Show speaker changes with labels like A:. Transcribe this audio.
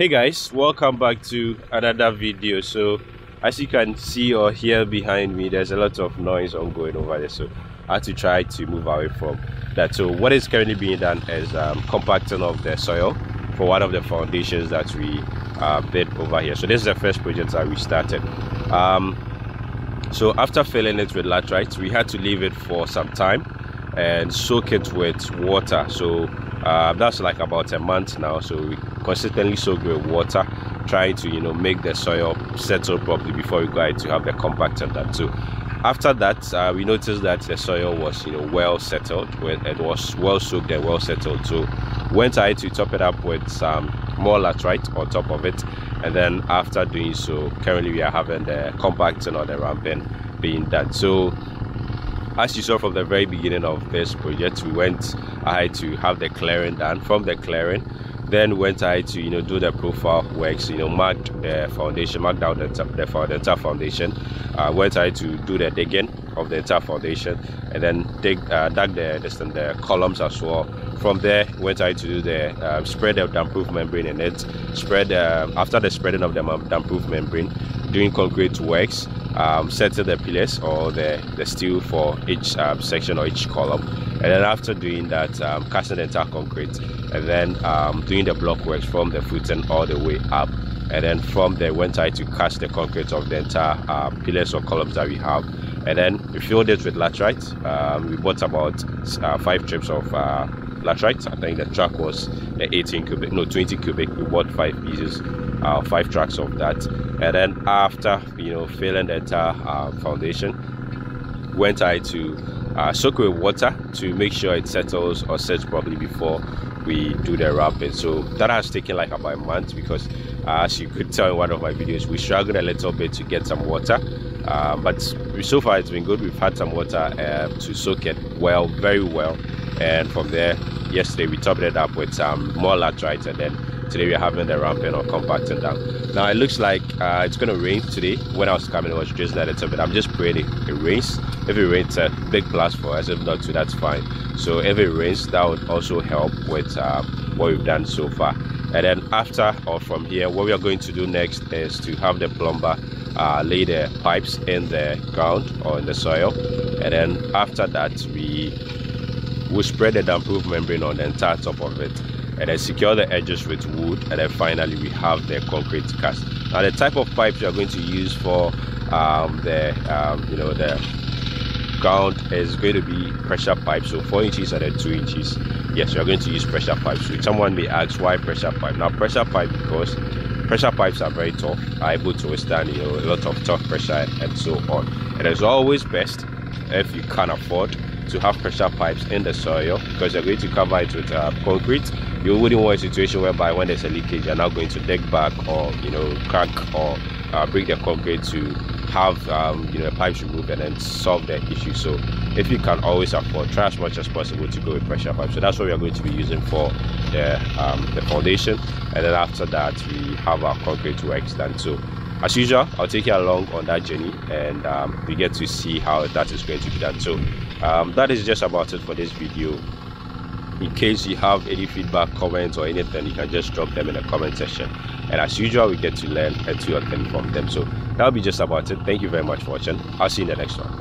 A: hey guys welcome back to another video. So as you can see or hear behind me there's a lot of noise ongoing over there so i had to try to move away from that. So what is currently being done is um, compacting of the soil for one of the foundations that we uh, built over here. So this is the first project that we started. Um, so after filling it with laterite we had to leave it for some time and soak it with water. So uh, that's like about a month now so we consistently soak with water trying to you know make the soil settle properly before we go ahead to have the compact that too. After that uh, we noticed that the soil was you know well settled when it was well soaked and well settled so went ahead to top it up with some more laterite on top of it and then after doing so currently we are having the compacting or the ramping being done. So as you saw from the very beginning of this project we went ahead to have the clearing done. From the clearing then went I to you know do the profile works you know marked the foundation marked out the, the, the entire foundation. Uh, went I to do the digging of the entire foundation and then dig uh, dug the, the, the columns as well. From there went I to do the uh, spread of damp-proof membrane in it spread uh, after the spreading of the damp-proof membrane doing concrete works um, setting the pillars or the, the steel for each um, section or each column. And then after doing that um, casting the entire concrete. And then um, doing the block works from the footing all the way up. And then from there went I to cast the concrete of the entire uh, pillars or columns that we have. And then we filled it with laterite um, we bought about uh, five trips of uh, laterite i think the truck was 18 cubic no 20 cubic. We bought five pieces uh, five tracks of that. And then after you know filling the entire uh, foundation went I to uh, soak with water to make sure it settles or sets properly before we do the wrapping. So that has taken like about a month because uh, as you could tell in one of my videos we struggled a little bit to get some water. Uh, but so far it's been good. We've had some water uh, to soak it well very well. And from there yesterday we topped it up with some more laterite and then today we're having the ramping or compacting down now it looks like uh, it's gonna rain today. When i was coming it was just a little bit. I'm just praying it, it rains. If it rains a big plus for us. If not too that's fine. So if it rains that would also help with uh, what we've done so far. And then after or from here what we are going to do next is to have the plumber uh, lay the pipes in the ground or in the soil. And then after that we will spread the damp-proof membrane on the entire top of it and then secure the edges with wood and then finally we have the concrete cast. Now the type of pipes you are going to use for um, the um, you know the ground is going to be pressure pipe so four inches and then two inches. Yes you're going to use pressure pipes. So someone may ask why pressure pipe? Now pressure pipe because pressure pipes are very tough are able to withstand you know a lot of tough pressure and so on. It is always best if you can afford to have pressure pipes in the soil because you're going to cover it with uh, concrete. You wouldn't want a situation whereby when there's a leakage you're now going to dig back or you know crack or uh, break the concrete to have um, you know the pipes removed and then solve the issue. So if you can always afford try as much as possible to go with pressure pipes. So that's what we are going to be using for the um, the foundation. And then after that we have our concrete works done. So as usual i'll take you along on that journey and um, we get to see how that is going to be done. So um, that is just about it for this video. In case you have any feedback comments or anything you can just drop them in the comment section. And as usual we get to learn a two or ten from them. So that'll be just about it. Thank you very much for watching. I'll see you in the next one